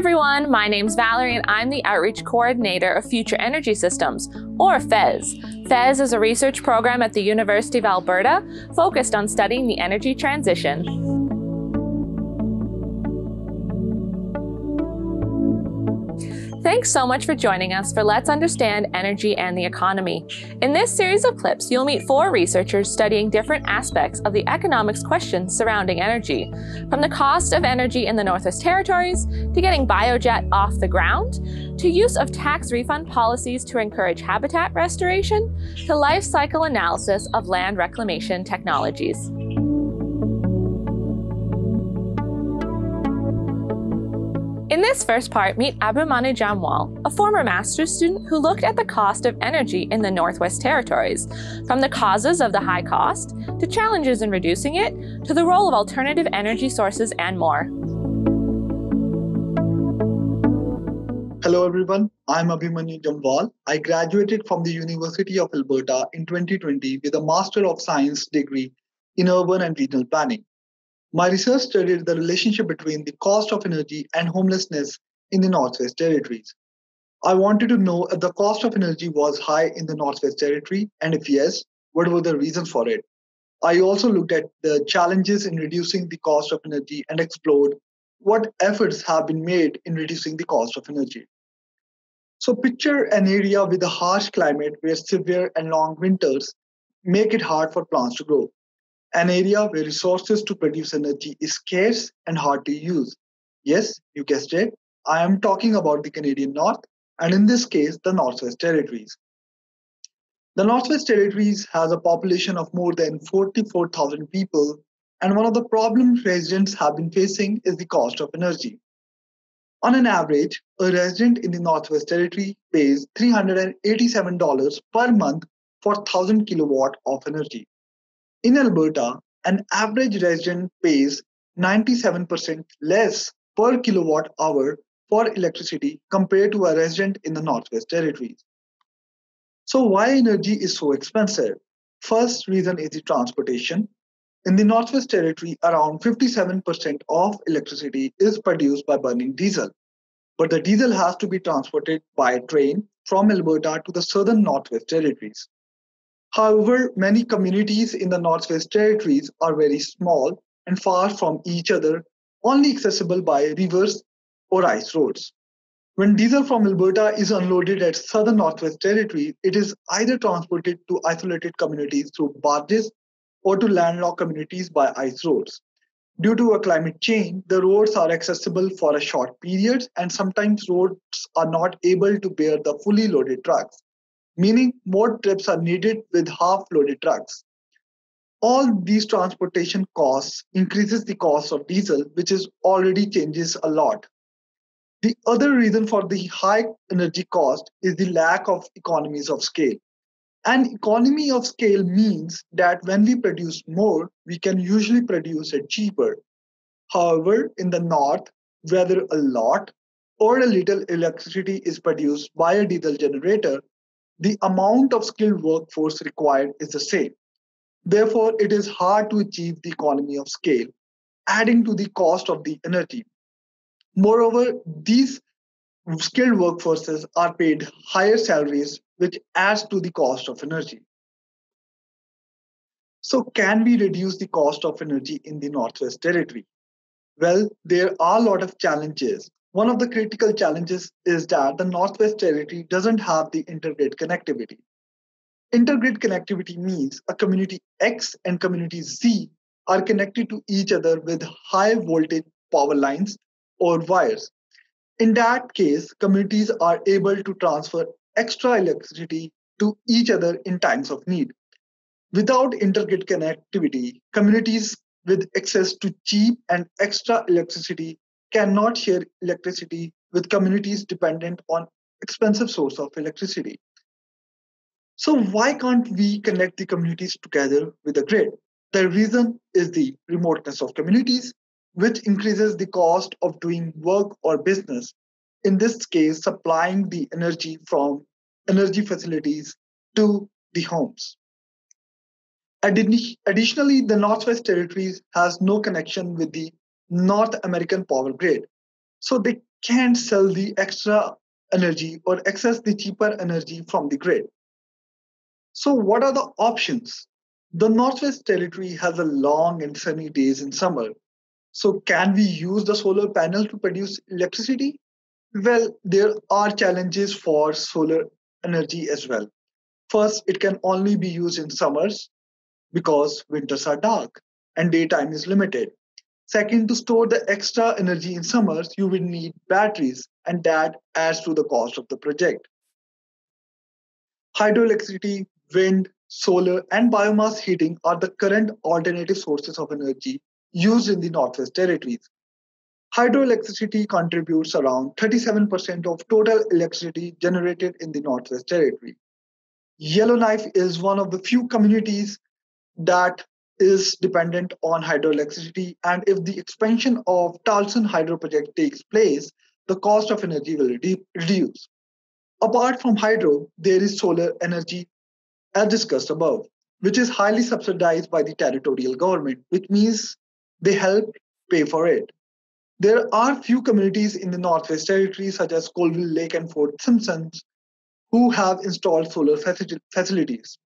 everyone, my name's Valerie and I'm the Outreach Coordinator of Future Energy Systems, or FES. FES is a research program at the University of Alberta focused on studying the energy transition. Thanks so much for joining us for Let's Understand Energy and the Economy. In this series of clips, you'll meet four researchers studying different aspects of the economics questions surrounding energy, from the cost of energy in the Northwest Territories to getting biojet off the ground, to use of tax refund policies to encourage habitat restoration, to life cycle analysis of land reclamation technologies. In this first part, meet Abhimanyu Jamwal, a former master's student who looked at the cost of energy in the Northwest Territories, from the causes of the high cost, to challenges in reducing it, to the role of alternative energy sources and more. Hello everyone, I'm Abhimanyu Jamwal. I graduated from the University of Alberta in 2020 with a Master of Science degree in Urban and Regional Planning. My research studied the relationship between the cost of energy and homelessness in the Northwest Territories. I wanted to know if the cost of energy was high in the Northwest Territory, and if yes, what were the reasons for it? I also looked at the challenges in reducing the cost of energy and explored what efforts have been made in reducing the cost of energy. So, picture an area with a harsh climate where severe and long winters make it hard for plants to grow an area where resources to produce energy is scarce and hard to use. Yes, you guessed it. I am talking about the Canadian North, and in this case, the Northwest Territories. The Northwest Territories has a population of more than 44,000 people, and one of the problems residents have been facing is the cost of energy. On an average, a resident in the Northwest Territory pays $387 per month for 1000 kilowatt of energy. In Alberta, an average resident pays 97% less per kilowatt hour for electricity compared to a resident in the Northwest Territories. So, why energy is so expensive? First reason is the transportation. In the Northwest Territory, around 57% of electricity is produced by burning diesel. But the diesel has to be transported by train from Alberta to the southern Northwest Territories. However, many communities in the Northwest Territories are very small and far from each other, only accessible by rivers or ice roads. When diesel from Alberta is unloaded at southern Northwest Territory, it is either transported to isolated communities through barges or to landlocked communities by ice roads. Due to a climate change, the roads are accessible for a short period, and sometimes roads are not able to bear the fully loaded trucks meaning more trips are needed with half-loaded trucks. All these transportation costs increases the cost of diesel, which is already changes a lot. The other reason for the high energy cost is the lack of economies of scale. An economy of scale means that when we produce more, we can usually produce it cheaper. However, in the north, whether a lot or a little electricity is produced by a diesel generator, the amount of skilled workforce required is the same. Therefore, it is hard to achieve the economy of scale, adding to the cost of the energy. Moreover, these skilled workforces are paid higher salaries, which adds to the cost of energy. So, can we reduce the cost of energy in the Northwest Territory? Well, there are a lot of challenges, one of the critical challenges is that the Northwest Territory doesn't have the intergrid connectivity. Intergrid connectivity means a community X and community Z are connected to each other with high voltage power lines or wires. In that case, communities are able to transfer extra electricity to each other in times of need. Without intergrid connectivity, communities with access to cheap and extra electricity cannot share electricity with communities dependent on expensive source of electricity. So why can't we connect the communities together with the grid? The reason is the remoteness of communities, which increases the cost of doing work or business. In this case, supplying the energy from energy facilities to the homes. Additionally, the Northwest Territories has no connection with the North American power grid. So they can't sell the extra energy or access the cheaper energy from the grid. So, what are the options? The Northwest Territory has a long and sunny days in summer. So, can we use the solar panel to produce electricity? Well, there are challenges for solar energy as well. First, it can only be used in summers because winters are dark and daytime is limited. Second, to store the extra energy in summers, you will need batteries, and that adds to the cost of the project. Hydroelectricity, wind, solar, and biomass heating are the current alternative sources of energy used in the Northwest Territories. Hydroelectricity contributes around 37% of total electricity generated in the Northwest Territory. Yellowknife is one of the few communities that is dependent on hydroelectricity. And if the expansion of Taltson Hydro Project takes place, the cost of energy will reduce. Apart from hydro, there is solar energy, as discussed above, which is highly subsidized by the territorial government, which means they help pay for it. There are few communities in the Northwest Territory, such as Colville Lake and Fort Simpsons, who have installed solar facilities.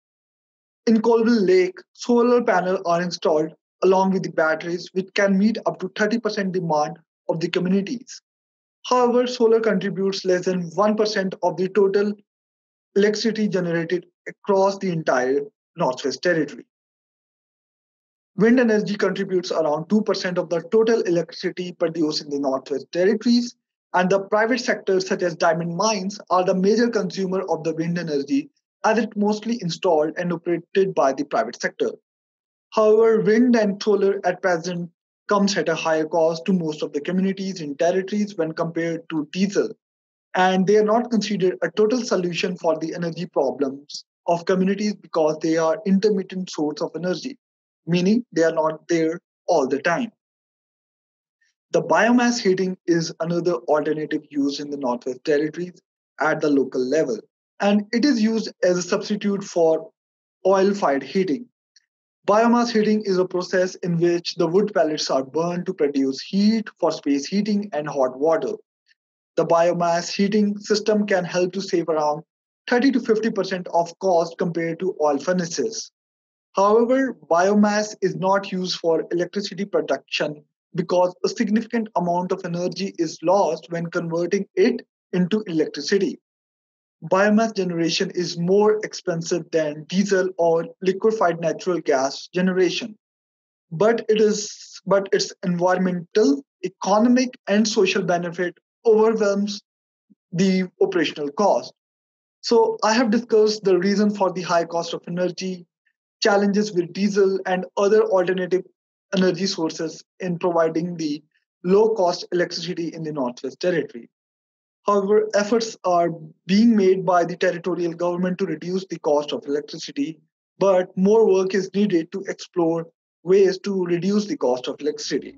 In Colville Lake, solar panels are installed along with the batteries, which can meet up to 30% demand of the communities. However, solar contributes less than 1% of the total electricity generated across the entire Northwest Territory. Wind energy contributes around 2% of the total electricity produced in the Northwest Territories, and the private sector, such as diamond mines, are the major consumer of the wind energy as it mostly installed and operated by the private sector. However, wind and solar at present comes at a higher cost to most of the communities in territories when compared to diesel, and they are not considered a total solution for the energy problems of communities because they are intermittent source of energy meaning they are not there all the time. The biomass heating is another alternative used in the Northwest Territories at the local level, and it is used as a substitute for oil fired heating. Biomass heating is a process in which the wood pellets are burned to produce heat for space heating and hot water. The biomass heating system can help to save around 30 to 50% of cost compared to oil furnaces. However, biomass is not used for electricity production because a significant amount of energy is lost when converting it into electricity. Biomass generation is more expensive than diesel or liquefied natural gas generation. But it is but its environmental, economic, and social benefit overwhelms the operational cost. So I have discussed the reason for the high cost of energy, challenges with diesel and other alternative energy sources in providing the low cost electricity in the Northwest Territory. However, efforts are being made by the territorial government to reduce the cost of electricity, but more work is needed to explore ways to reduce the cost of electricity.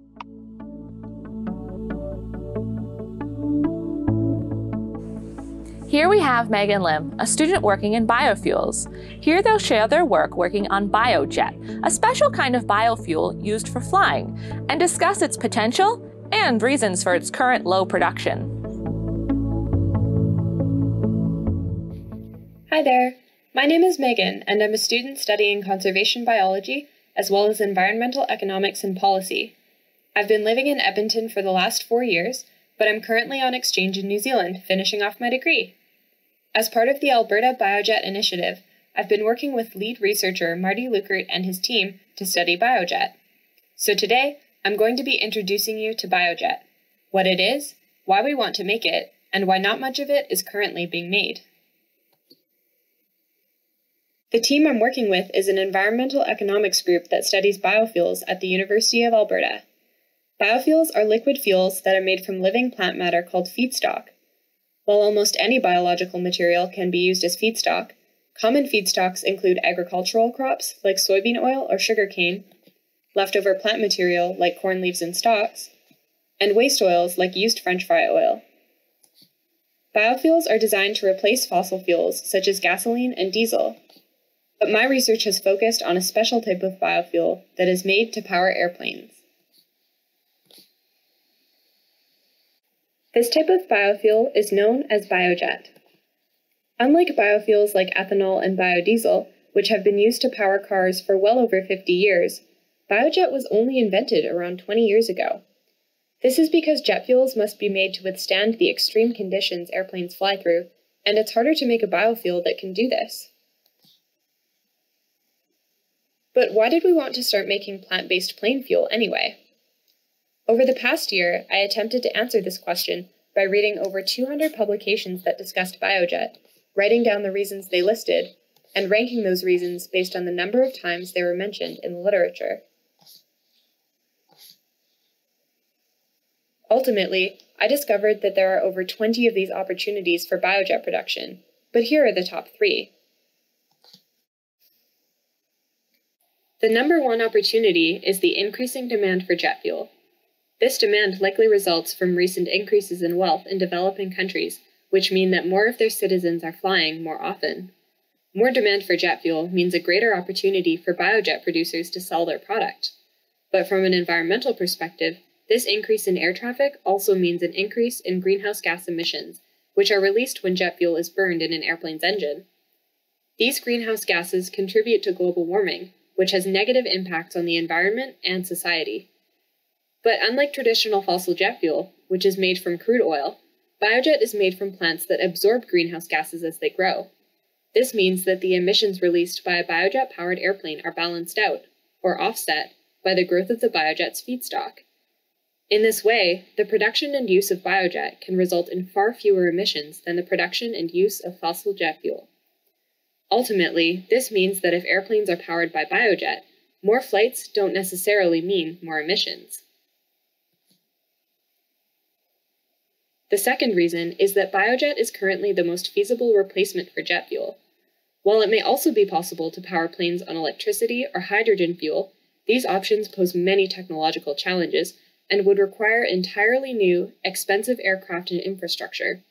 Here we have Meghan Lim, a student working in biofuels. Here they'll share their work working on biojet, a special kind of biofuel used for flying, and discuss its potential and reasons for its current low production. Hi there. My name is Meghan, and I'm a student studying conservation biology as well as environmental economics and policy. I've been living in Edmonton for the last four years, but I'm currently on exchange in New Zealand, finishing off my degree. As part of the Alberta Biojet Initiative, I've been working with lead researcher Marty Luckert and his team to study biojet. So today, I'm going to be introducing you to biojet, what it is, why we want to make it, and why not much of it is currently being made. The team I'm working with is an environmental economics group that studies biofuels at the University of Alberta. Biofuels are liquid fuels that are made from living plant matter called feedstock. While almost any biological material can be used as feedstock, common feedstocks include agricultural crops like soybean oil or sugarcane, leftover plant material like corn leaves and stalks, and waste oils like used french fry oil. Biofuels are designed to replace fossil fuels such as gasoline and diesel, but my research has focused on a special type of biofuel that is made to power airplanes. This type of biofuel is known as biojet. Unlike biofuels like ethanol and biodiesel, which have been used to power cars for well over 50 years, biojet was only invented around 20 years ago. This is because jet fuels must be made to withstand the extreme conditions airplanes fly through, and it's harder to make a biofuel that can do this. But why did we want to start making plant based plane fuel anyway? Over the past year, I attempted to answer this question by reading over 200 publications that discussed biojet, writing down the reasons they listed, and ranking those reasons based on the number of times they were mentioned in the literature. Ultimately, I discovered that there are over 20 of these opportunities for biojet production, but here are the top three. The number one opportunity is the increasing demand for jet fuel. This demand likely results from recent increases in wealth in developing countries, which mean that more of their citizens are flying more often. More demand for jet fuel means a greater opportunity for biojet producers to sell their product. But from an environmental perspective, this increase in air traffic also means an increase in greenhouse gas emissions, which are released when jet fuel is burned in an airplane's engine. These greenhouse gases contribute to global warming, which has negative impacts on the environment and society. But unlike traditional fossil jet fuel, which is made from crude oil, biojet is made from plants that absorb greenhouse gases as they grow. This means that the emissions released by a biojet powered airplane are balanced out, or offset, by the growth of the biojet's feedstock. In this way, the production and use of biojet can result in far fewer emissions than the production and use of fossil jet fuel. Ultimately, this means that if airplanes are powered by biojet, more flights don't necessarily mean more emissions. The second reason is that biojet is currently the most feasible replacement for jet fuel. While it may also be possible to power planes on electricity or hydrogen fuel, these options pose many technological challenges and would require entirely new, expensive aircraft and infrastructure.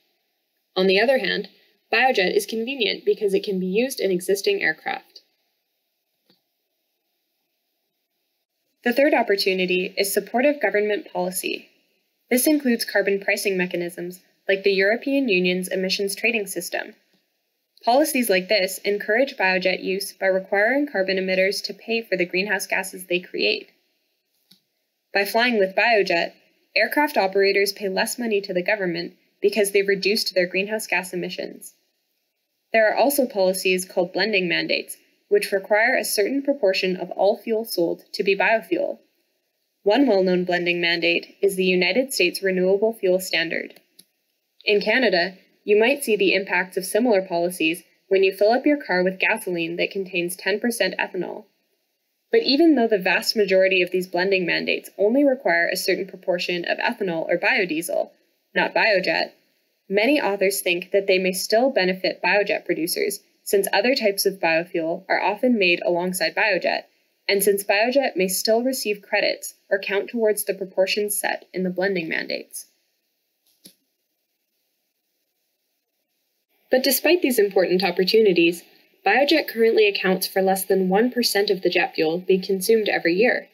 On the other hand, Biojet is convenient because it can be used in existing aircraft. The third opportunity is supportive government policy. This includes carbon pricing mechanisms like the European Union's emissions trading system. Policies like this encourage biojet use by requiring carbon emitters to pay for the greenhouse gases they create. By flying with biojet, aircraft operators pay less money to the government because they've reduced their greenhouse gas emissions. There are also policies called blending mandates, which require a certain proportion of all fuel sold to be biofuel. One well known blending mandate is the United States Renewable Fuel Standard. In Canada, you might see the impacts of similar policies when you fill up your car with gasoline that contains 10% ethanol. But even though the vast majority of these blending mandates only require a certain proportion of ethanol or biodiesel, not biojet, Many authors think that they may still benefit biojet producers, since other types of biofuel are often made alongside biojet, and since biojet may still receive credits or count towards the proportions set in the blending mandates. But despite these important opportunities, biojet currently accounts for less than 1% of the jet fuel being consumed every year.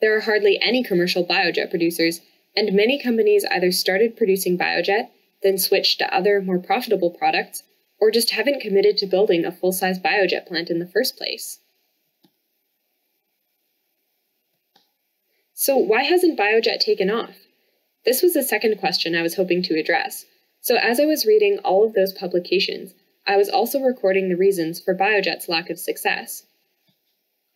There are hardly any commercial biojet producers, and many companies either started producing biojet then switched to other, more profitable products, or just haven't committed to building a full size biojet plant in the first place. So, why hasn't biojet taken off? This was the second question I was hoping to address. So, as I was reading all of those publications, I was also recording the reasons for biojet's lack of success.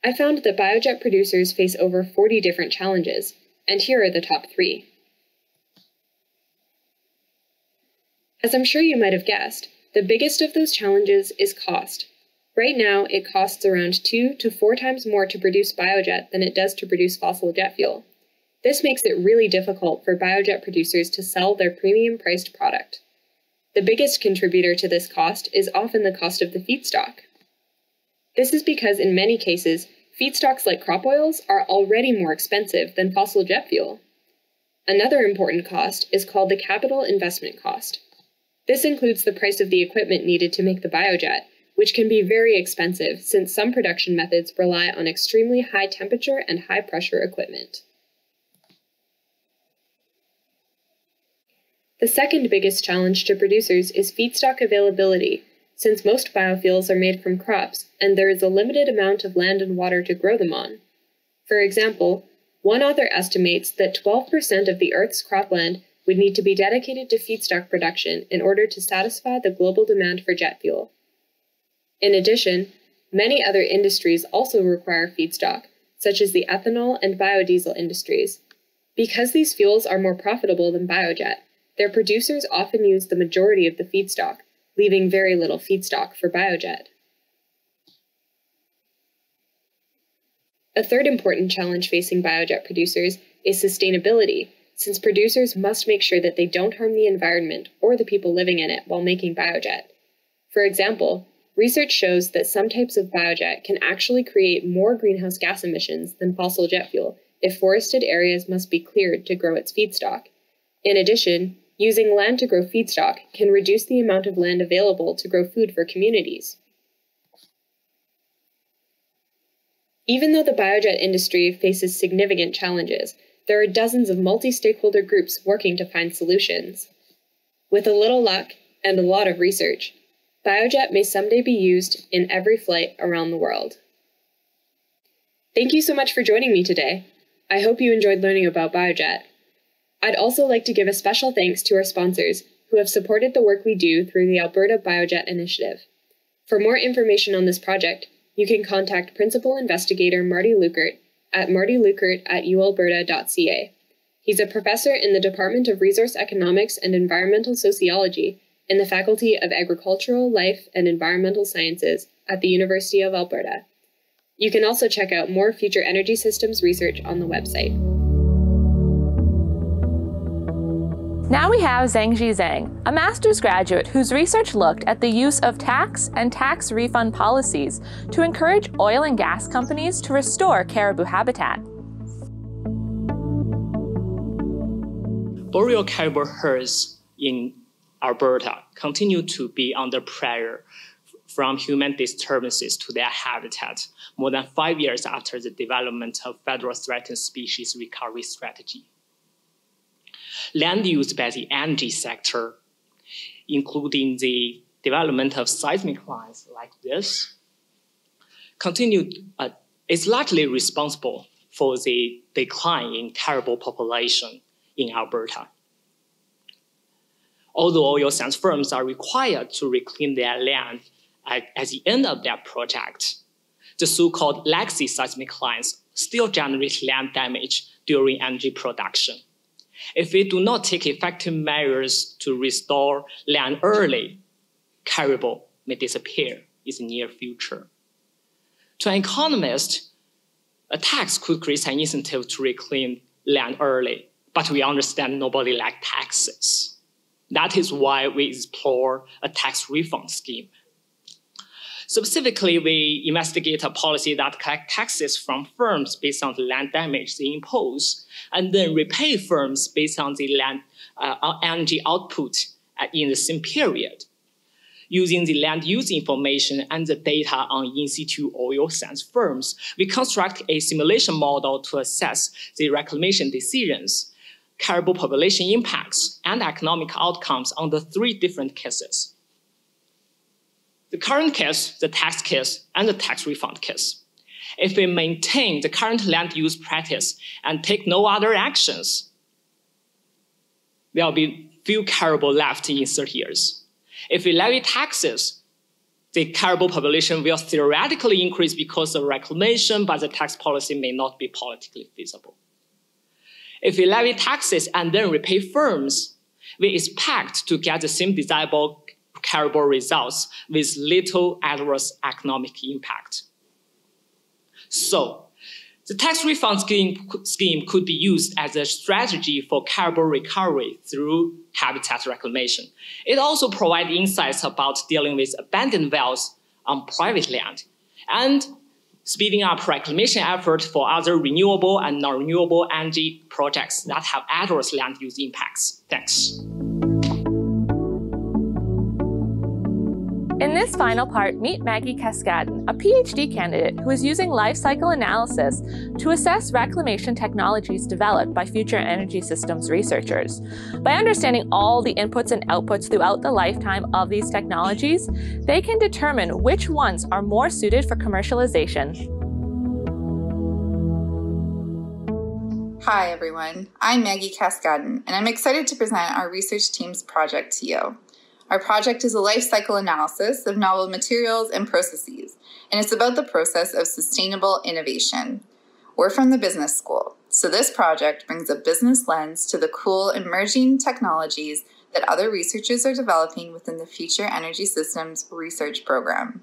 I found that biojet producers face over 40 different challenges, and here are the top three. As I'm sure you might have guessed, the biggest of those challenges is cost. Right now, it costs around two to four times more to produce biojet than it does to produce fossil jet fuel. This makes it really difficult for biojet producers to sell their premium priced product. The biggest contributor to this cost is often the cost of the feedstock. This is because in many cases, feedstocks like crop oils are already more expensive than fossil jet fuel. Another important cost is called the capital investment cost. This includes the price of the equipment needed to make the biojet, which can be very expensive since some production methods rely on extremely high temperature and high pressure equipment. The second biggest challenge to producers is feedstock availability, since most biofuels are made from crops and there is a limited amount of land and water to grow them on. For example, one author estimates that 12% of the Earth's cropland would need to be dedicated to feedstock production in order to satisfy the global demand for jet fuel. In addition, many other industries also require feedstock, such as the ethanol and biodiesel industries. Because these fuels are more profitable than biojet, their producers often use the majority of the feedstock, leaving very little feedstock for biojet. A third important challenge facing biojet producers is sustainability, since producers must make sure that they don't harm the environment or the people living in it while making biojet. For example, research shows that some types of biojet can actually create more greenhouse gas emissions than fossil jet fuel if forested areas must be cleared to grow its feedstock. In addition, using land to grow feedstock can reduce the amount of land available to grow food for communities. Even though the biojet industry faces significant challenges, there are dozens of multi stakeholder groups working to find solutions. With a little luck and a lot of research, biojet may someday be used in every flight around the world. Thank you so much for joining me today. I hope you enjoyed learning about biojet. I'd also like to give a special thanks to our sponsors who have supported the work we do through the Alberta Biojet Initiative. For more information on this project, you can contact Principal Investigator Marty Luckert at martylukert at ualberta.ca. He's a professor in the Department of Resource Economics and Environmental Sociology in the Faculty of Agricultural, Life, and Environmental Sciences at the University of Alberta. You can also check out more future energy systems research on the website. Now we have Zhanji Zhang, a master's graduate whose research looked at the use of tax and tax refund policies to encourage oil and gas companies to restore caribou habitat. Boreal caribou herds in Alberta continue to be under pressure from human disturbances to their habitat more than five years after the development of federal threatened species recovery strategy land use by the energy sector, including the development of seismic lines like this, continued, uh, is largely responsible for the decline in caribou population in Alberta. Although oil sands firms are required to reclaim their land at, at the end of their project, the so-called legacy seismic lines still generate land damage during energy production. If we do not take effective measures to restore land early, caribou may disappear in the near future. To an economist, a tax could create an incentive to reclaim land early, but we understand nobody likes taxes. That is why we explore a tax refund scheme Specifically, we investigate a policy that collects taxes from firms based on the land damage they impose, and then repay firms based on the land uh, energy output in the same period. Using the land use information and the data on in situ oil sands firms, we construct a simulation model to assess the reclamation decisions, caribou population impacts, and economic outcomes on the three different cases the current case, the tax case, and the tax refund case. If we maintain the current land use practice and take no other actions, there will be few caribou left in 30 years. If we levy taxes, the caribou population will theoretically increase because of reclamation, but the tax policy may not be politically feasible. If we levy taxes and then repay firms, we expect to get the same desirable caribou results with little adverse economic impact. So, the tax refund scheme, scheme could be used as a strategy for caribou recovery through habitat reclamation. It also provides insights about dealing with abandoned wells on private land and speeding up reclamation efforts for other renewable and non-renewable energy projects that have adverse land use impacts. Thanks. This final part, meet Maggie Cascadden, a PhD candidate who is using life cycle analysis to assess reclamation technologies developed by future energy systems researchers. By understanding all the inputs and outputs throughout the lifetime of these technologies, they can determine which ones are more suited for commercialization. Hi, everyone. I'm Maggie Cascadden, and I'm excited to present our research team's project to you. Our project is a life cycle analysis of novel materials and processes, and it's about the process of sustainable innovation. We're from the business school, so this project brings a business lens to the cool emerging technologies that other researchers are developing within the Future Energy Systems research program.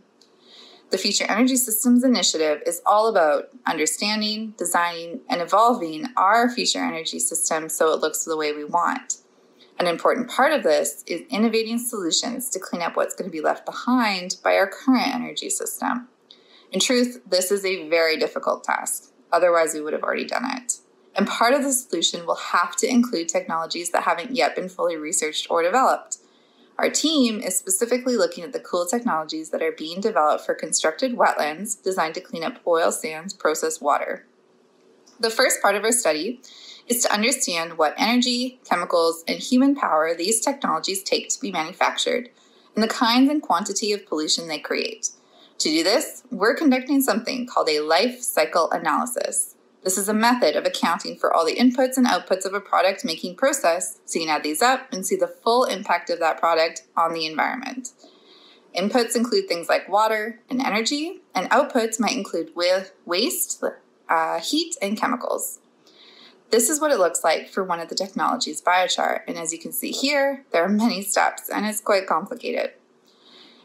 The Future Energy Systems Initiative is all about understanding, designing, and evolving our future energy system so it looks the way we want. An important part of this is innovating solutions to clean up what's going to be left behind by our current energy system. In truth, this is a very difficult task. Otherwise, we would have already done it. And part of the solution will have to include technologies that haven't yet been fully researched or developed. Our team is specifically looking at the cool technologies that are being developed for constructed wetlands designed to clean up oil sands processed water. The first part of our study is to understand what energy, chemicals, and human power these technologies take to be manufactured, and the kinds and quantity of pollution they create. To do this, we're conducting something called a life cycle analysis. This is a method of accounting for all the inputs and outputs of a product making process, so you can add these up and see the full impact of that product on the environment. Inputs include things like water and energy, and outputs might include waste, uh, heat, and chemicals. This is what it looks like for one of the technologies biochar. And as you can see here, there are many steps and it's quite complicated.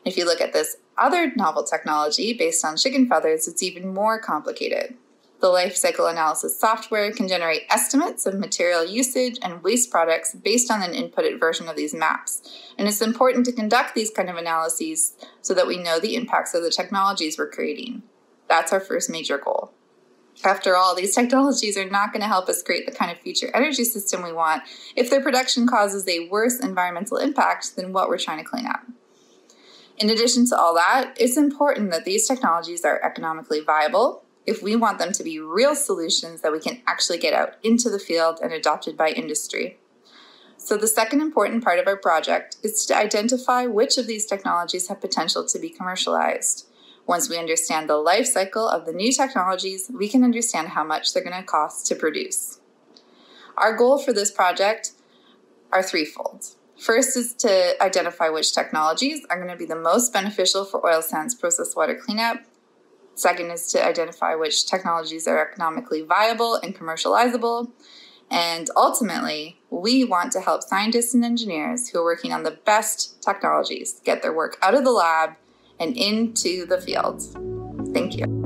If you look at this other novel technology based on chicken feathers, it's even more complicated. The life cycle analysis software can generate estimates of material usage and waste products based on an inputted version of these maps. And it's important to conduct these kind of analyses so that we know the impacts of the technologies we're creating. That's our first major goal. After all, these technologies are not going to help us create the kind of future energy system we want if their production causes a worse environmental impact than what we're trying to clean up. In addition to all that, it's important that these technologies are economically viable if we want them to be real solutions that we can actually get out into the field and adopted by industry. So, the second important part of our project is to identify which of these technologies have potential to be commercialized. Once we understand the life cycle of the new technologies, we can understand how much they're going to cost to produce. Our goal for this project are threefold. First is to identify which technologies are going to be the most beneficial for oil sands process water cleanup. Second is to identify which technologies are economically viable and commercializable. And ultimately, we want to help scientists and engineers who are working on the best technologies get their work out of the lab and into the field. Thank you.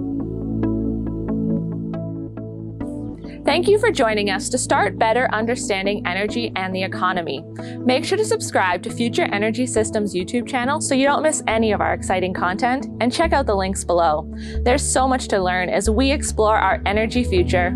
Thank you for joining us to start better understanding energy and the economy. Make sure to subscribe to Future Energy Systems YouTube channel so you don't miss any of our exciting content and check out the links below. There's so much to learn as we explore our energy future